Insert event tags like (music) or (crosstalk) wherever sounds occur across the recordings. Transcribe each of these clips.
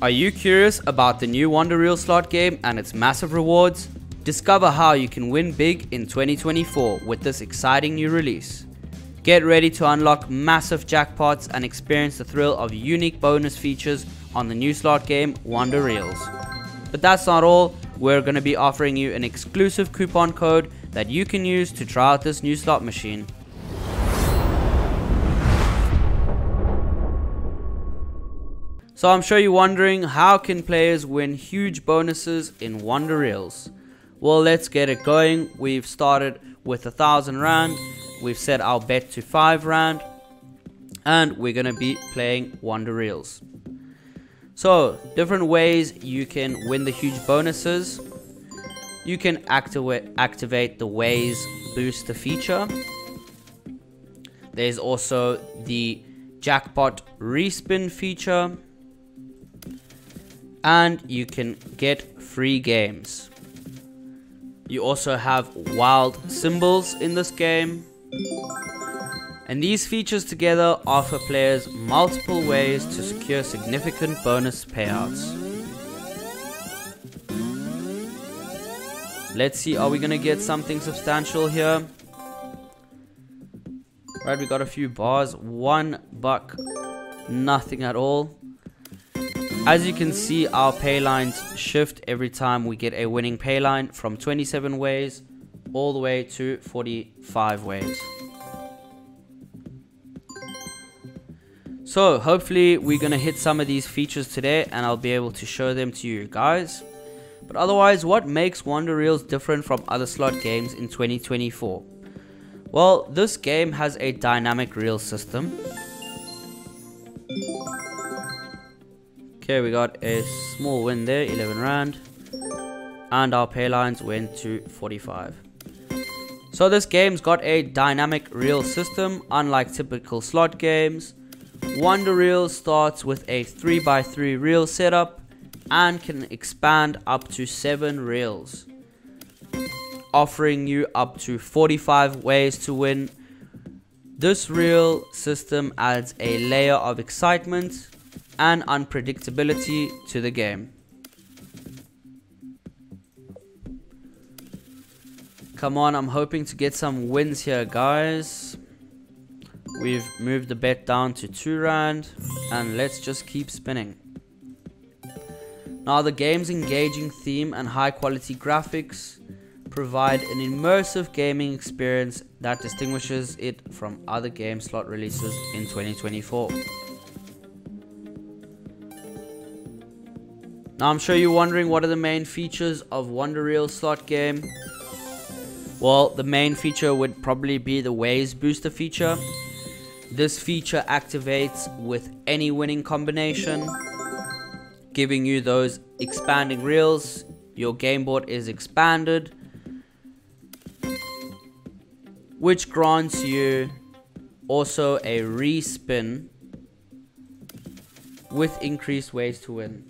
Are you curious about the new Wonder Reel slot game and its massive rewards? Discover how you can win big in 2024 with this exciting new release. Get ready to unlock massive jackpots and experience the thrill of unique bonus features on the new slot game Wonder Reels. But that's not all, we're going to be offering you an exclusive coupon code that you can use to try out this new slot machine. So I'm sure you're wondering how can players win huge bonuses in Wonder Reels? Well let's get it going. We've started with a thousand rand. We've set our bet to five rand. And we're gonna be playing Wonder Reels. So different ways you can win the huge bonuses. You can activate activate the Ways booster feature. There's also the jackpot respin feature and you can get free games. You also have wild symbols in this game. And these features together offer players multiple ways to secure significant bonus payouts. Let's see, are we gonna get something substantial here? Right, we got a few bars, one buck, nothing at all. As you can see, our pay lines shift every time we get a winning pay line from 27 ways all the way to 45 ways. So hopefully we're going to hit some of these features today and I'll be able to show them to you guys. But otherwise, what makes Wonder Reels different from other slot games in 2024? Well, this game has a dynamic reel system Okay, we got a small win there, 11 rand. And our pay lines went to 45. So this game's got a dynamic reel system, unlike typical slot games. Wonder Reel starts with a 3x3 reel setup and can expand up to 7 reels, offering you up to 45 ways to win. This reel system adds a layer of excitement and unpredictability to the game. Come on, I'm hoping to get some wins here, guys. We've moved the bet down to 2 rand, and let's just keep spinning. Now, the game's engaging theme and high quality graphics provide an immersive gaming experience that distinguishes it from other game slot releases in 2024. Now I'm sure you're wondering what are the main features of Wonder Reel slot game. Well, the main feature would probably be the Ways booster feature. This feature activates with any winning combination, giving you those expanding reels. Your game board is expanded, which grants you also a respin with increased ways to win.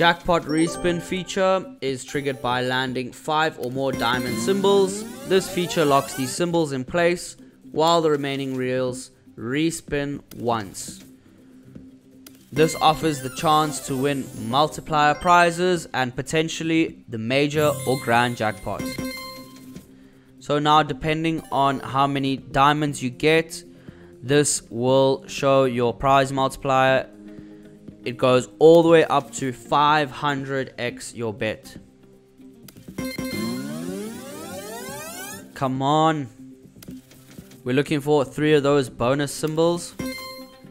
Jackpot respin feature is triggered by landing 5 or more diamond symbols. This feature locks these symbols in place while the remaining reels respin once. This offers the chance to win multiplier prizes and potentially the major or grand jackpot. So now depending on how many diamonds you get, this will show your prize multiplier. It goes all the way up to 500x your bet. Come on. We're looking for three of those bonus symbols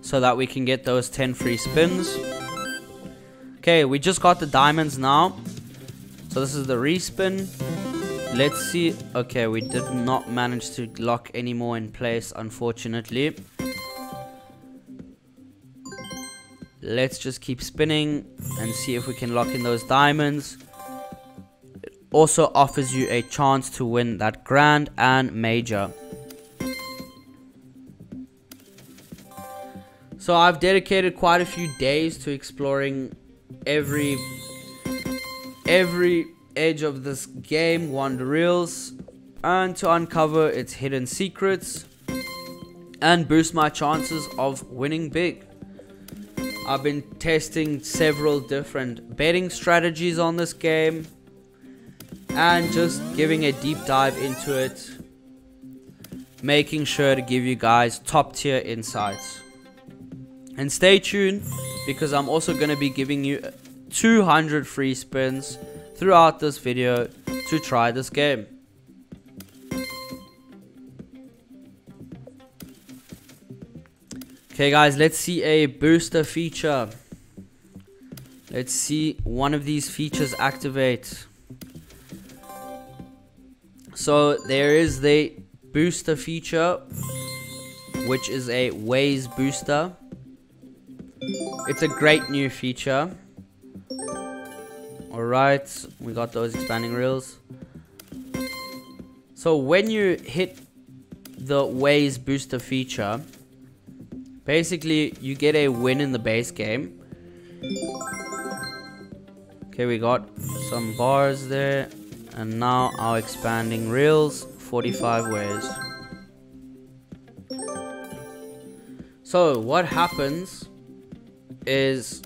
so that we can get those 10 free spins. Okay, we just got the diamonds now. So this is the respin. Let's see. Okay, we did not manage to lock any more in place, unfortunately. Let's just keep spinning and see if we can lock in those diamonds. It also offers you a chance to win that grand and major. So I've dedicated quite a few days to exploring every every edge of this game, Wonder Reels, and to uncover its hidden secrets. and boost my chances of winning big. I've been testing several different betting strategies on this game and just giving a deep dive into it, making sure to give you guys top tier insights. And stay tuned because I'm also going to be giving you 200 free spins throughout this video to try this game. Okay guys, let's see a booster feature. Let's see one of these features activate. So there is the booster feature, which is a Ways booster. It's a great new feature. Alright, we got those expanding reels. So when you hit the Ways booster feature, Basically, you get a win in the base game. Okay, we got some bars there. And now our expanding reels, 45 ways. So, what happens is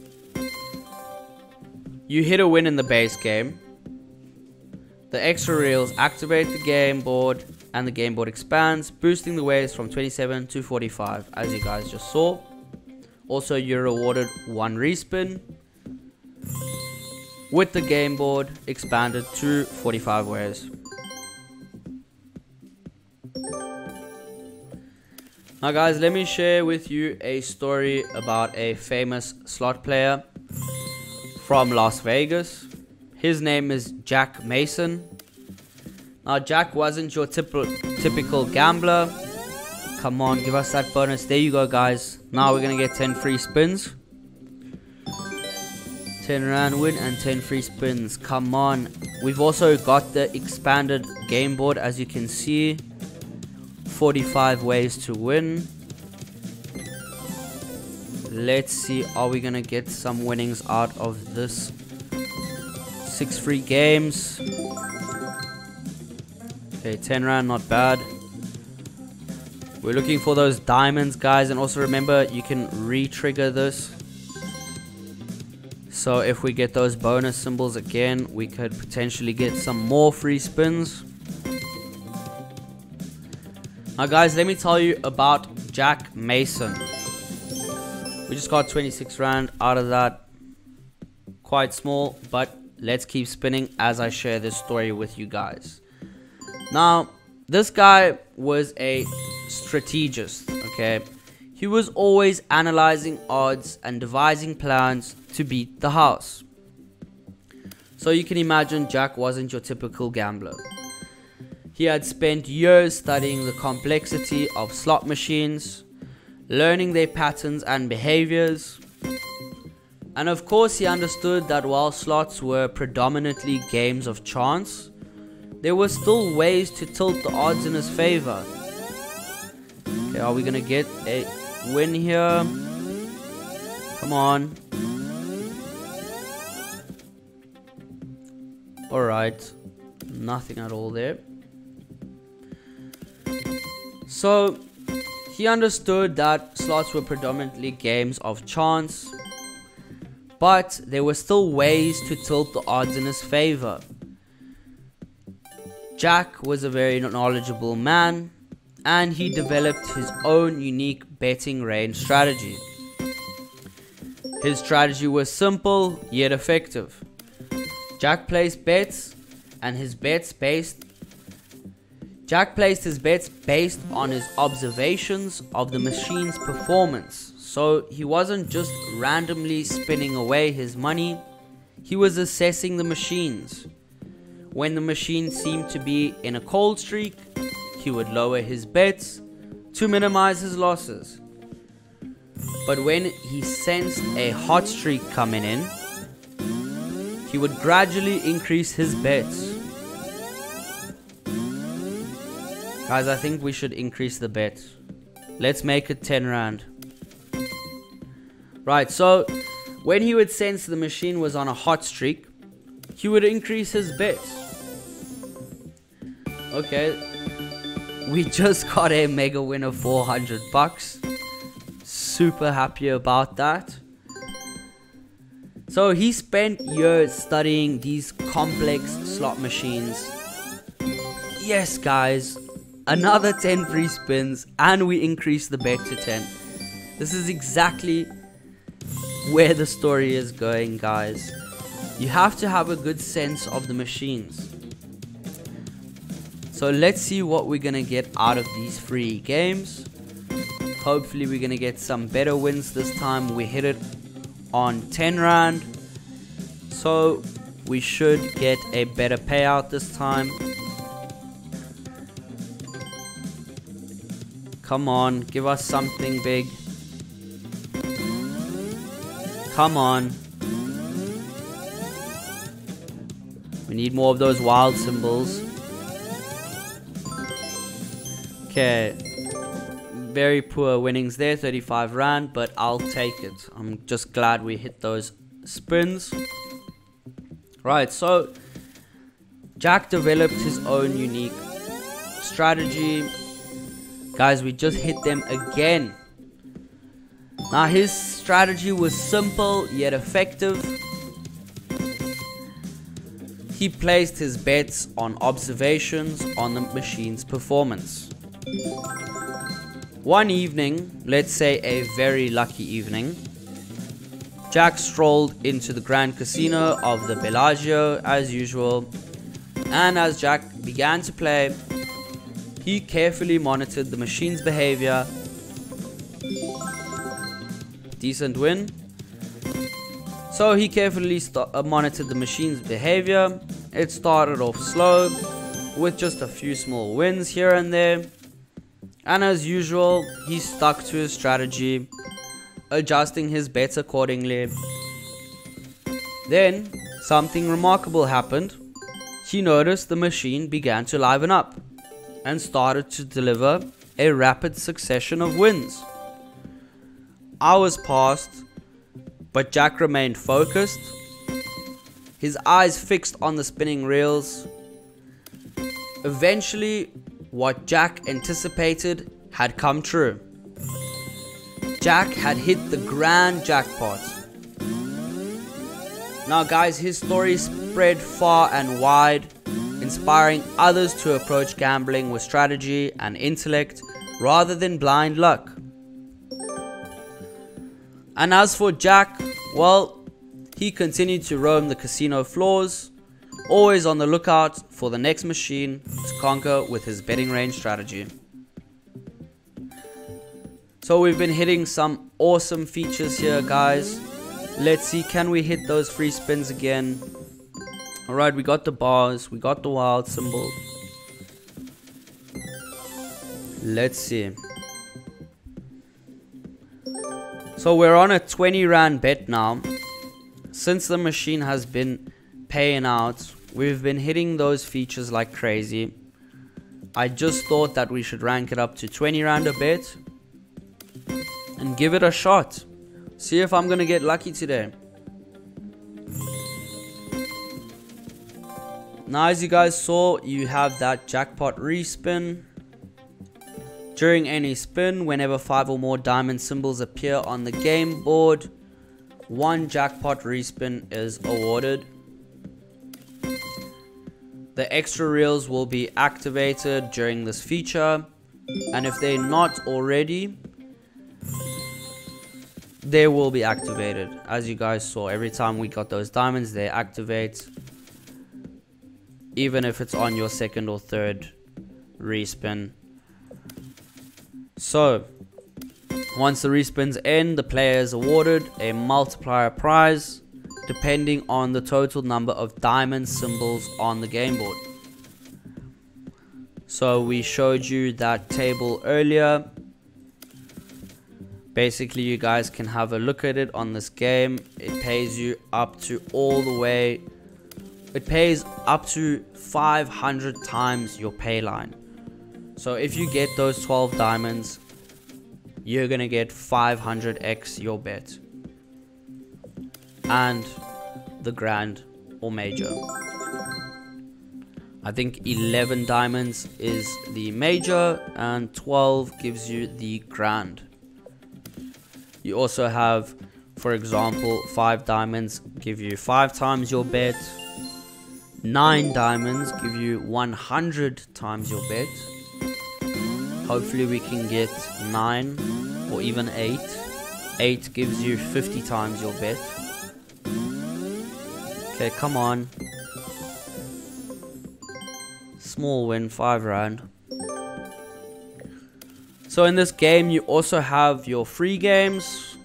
you hit a win in the base game. The extra reels activate the game board and the game board expands, boosting the waves from 27 to 45, as you guys just saw. Also, you're rewarded one respin with the game board expanded to 45 waves. Now guys, let me share with you a story about a famous slot player from Las Vegas. His name is Jack Mason. Now, Jack wasn't your typical typical gambler. Come on, give us that bonus. There you go, guys. Now we're going to get 10 free spins. 10 rand win and 10 free spins. Come on. We've also got the expanded game board, as you can see. 45 ways to win. Let's see, are we to get some winnings out of this? Six free games. Okay, 10 rand, not bad. We're looking for those diamonds, guys. And also remember, you can re-trigger this. So if we get those bonus symbols again, we could potentially get some more free spins. Now guys, let me tell you about Jack Mason. We just got 26 rand out of that. Quite small, but let's keep spinning as I share this story with you guys. Now, this guy was a strategist, okay? He was always analyzing odds and devising plans to beat the house. So you can imagine Jack wasn't your typical gambler. He had spent years studying the complexity of slot machines, learning their patterns and behaviors. And of course, he understood that while slots were predominantly games of chance, there were still ways to tilt the odds in his favor. Okay, are we gonna get a win here? Come on. Alright. Nothing at all there. So, he understood that slots were predominantly games of chance, but there were still ways to tilt the odds in his favor. Jack was a very knowledgeable man and he developed his own unique betting range strategy. His strategy was simple yet effective. Jack placed bets and his bets based Jack placed his bets based on his observations of the machine's performance. So he wasn't just randomly spinning away his money, he was assessing the machines. When the machine seemed to be in a cold streak, he would lower his bets to minimize his losses. But when he sensed a hot streak coming in, he would gradually increase his bets. Guys, I think we should increase the bet. Let's make it 10 rand. Right, so when he would sense the machine was on a hot streak, he would increase his bets. Okay. we (laughs) just got a mega win of 400 bucks. Super happy about that. So he spent years studying these complex slot machines. Yes, guys, another 10 free spins, and we increase the bet to 10. This is exactly where the story is going, guys. You have to have a good sense of the machines. So let's see what we're gonna get out of these free games. Hopefully we're gonna get some better wins this time. We hit it on 10 rand. So we should get a better payout this time. Come on, give us something big. Come on. We need more of those wild symbols. Okay. Very poor winnings there, 35 rand, but I'll take it. I'm just glad we hit those spins. Right, so Jack developed his own unique strategy. Guys, we just hit them again. Now his strategy was simple yet effective. He placed his bets on observations on the machine's performance. One evening, let's say a very lucky evening, Jack strolled into the Grand Casino of the Bellagio as usual, and as Jack began to play, he carefully monitored the machine's behavior. Decent win. So he carefully uh, monitored the machine's behavior. It started off slow, with just a few small wins here and there. And as usual, he stuck to his strategy, adjusting his bets accordingly. Then, something remarkable happened. He noticed the machine began to liven up and started to deliver a rapid succession of wins. Hours passed, but Jack remained focused, his eyes fixed on the spinning reels. Eventually, what Jack anticipated had come true. Jack had hit the grand jackpot. Now guys, his story spread far and wide, inspiring others to approach gambling with strategy and intellect rather than blind luck. And as for Jack, well, he continued to roam the casino floors, always on the lookout for the next machine to conquer with his betting range strategy. So we've been hitting some awesome features here guys. Let's see, can we hit those free spins again? Alright, we got the bars, we got the wild symbol. Let's see. So we're on a 20 rand bet now. Since the machine has been paying out. We've been hitting those features like crazy. I just thought that we should rank it up to 20 rand a bit. And give it a shot. See if I'm gonna get lucky today. Now as you guys saw, you have that jackpot respin. During any spin, whenever 5 or more diamond symbols appear on the game board, one jackpot respin is awarded. The extra reels will be activated during this feature and if they're not already they will be activated as you guys saw every time we got those diamonds they activate even if it's on your second or third respin so once the respins end the player is awarded a multiplier prize depending on the total number of diamond symbols on the game board. So we showed you that table earlier. Basically you guys can have a look at it on this game. It pays you up to all the way. It pays up to 500 times your pay line. So if you get those 12 diamonds, you're gonna get 500x your bet and the grand or major. I think 11 diamonds is the major and 12 gives you the grand. You also have, for example, 5 diamonds give you 5 times your bet. 9 diamonds give you 100 times your bet. Hopefully we can get 9 or even 8. 8 gives you 50 times your bet. Okay, come on. Small win, 5 rand. So in this game you also have your free games,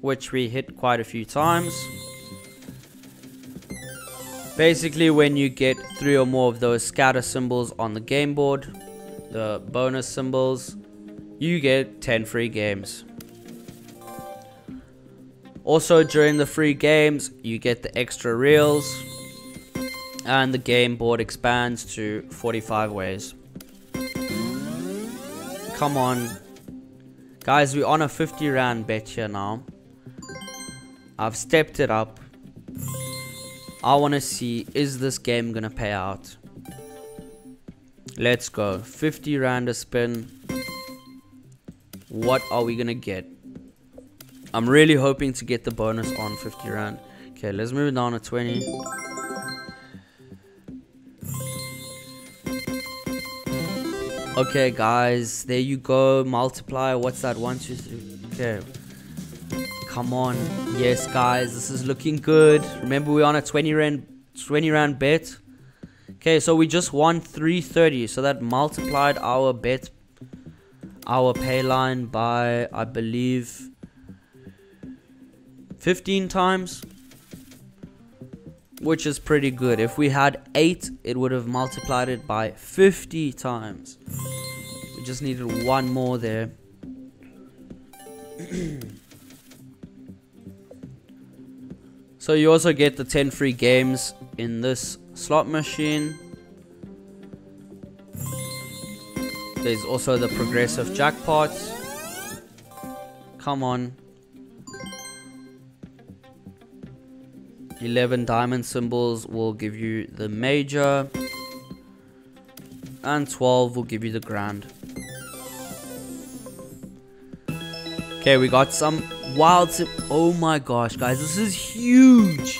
which we hit quite a few times. Basically when you get 3 or more of those scatter symbols on the game board, the bonus symbols, you get 10 free games. Also during the free games, you get the extra reels, and the game board expands to 45 ways. Come on. Guys, we're on a 50 rand bet here now. I've stepped it up. I want to see, is this game going to pay out? Let's go. 50 rand a spin. What are we going to get? I'm really hoping to get the bonus on 50 rand. Okay, let's move it down to 20. Okay, guys, there you go. Multiply. What's that? One, two, three. Okay. Come on. Yes, guys, this is looking good. Remember, we're on a 20 rand, 20 rand bet. Okay, so we just won 330. So that multiplied our bet, our pay line by, I believe, 15 times which is pretty good. If we had 8, it would have multiplied it by 50 times. We just needed one more there. (clears throat) so you also get the 10 free games in this slot machine. There's also the progressive jackpots. Come on. 11 diamond symbols will give you the major and 12 will give you the grand okay we got some wild oh my gosh guys this is huge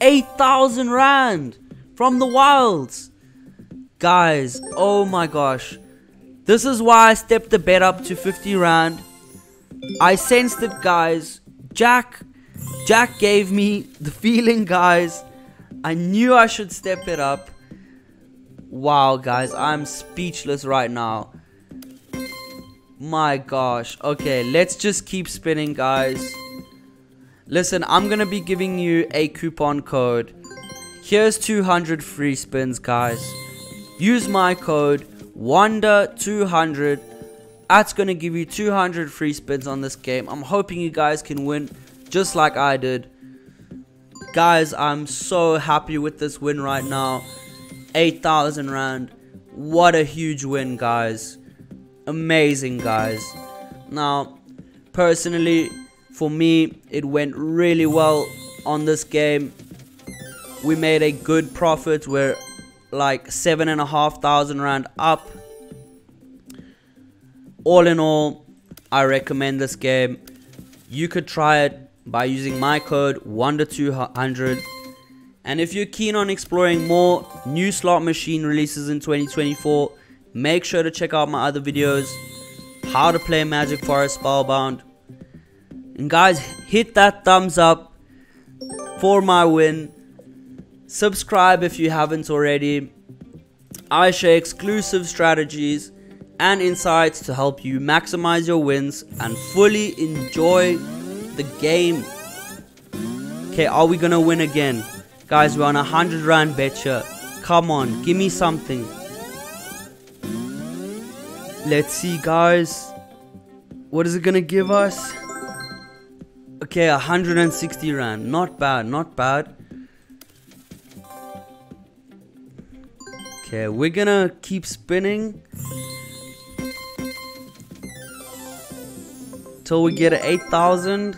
8,000 rand from the wilds guys oh my gosh this is why I stepped the bet up to 50 rand I sensed it guys Jack Jack gave me the feeling, guys. I knew I should step it up. Wow, guys, I'm speechless right now. My gosh. Okay, let's just keep spinning, guys. Listen, I'm going to be giving you a coupon code. Here's 200 free spins, guys. Use my code WONDER200. That's going to give you 200 free spins on this game. I'm hoping you guys can win just like I did. Guys, I'm so happy with this win right now. 8,000 Rand. What a huge win, guys. Amazing, guys. Now, personally, for me, it went really well on this game. We made a good profit. We're like seven and a half thousand rand up. All in all, I recommend this game. You could try it by using my code WONDER200 and if you're keen on exploring more new slot machine releases in 2024 make sure to check out my other videos how to play Magic Forest Spellbound and guys hit that thumbs up for my win subscribe if you haven't already I share exclusive strategies and insights to help you maximize your wins and fully enjoy the game. Okay, are we gonna win again? Guys, we're on a 100 rand betcha. Come on, give me something. Let's see, guys. What is it gonna give us? Okay, 160 rand. Not bad, not bad. Okay, we're gonna keep spinning. Till we get 8,000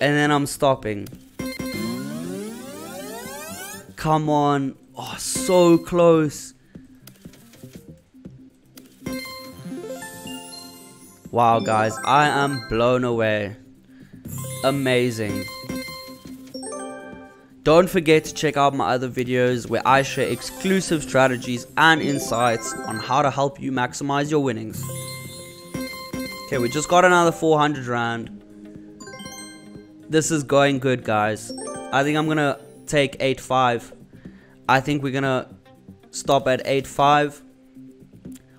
and then I'm stopping. Come on. Oh, so close. Wow, guys, I am blown away. Amazing. Don't forget to check out my other videos where I share exclusive strategies and insights on how to help you maximize your winnings. Okay, we just got another 400 rand. This is going good, guys. I think I'm gonna take 8.5. I think we're gonna stop at 8.5.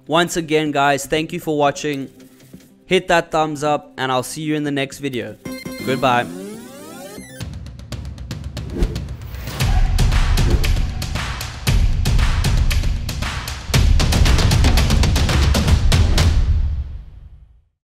Once again, guys, thank you for watching. Hit that thumbs up, and I'll see you in the next video. Goodbye.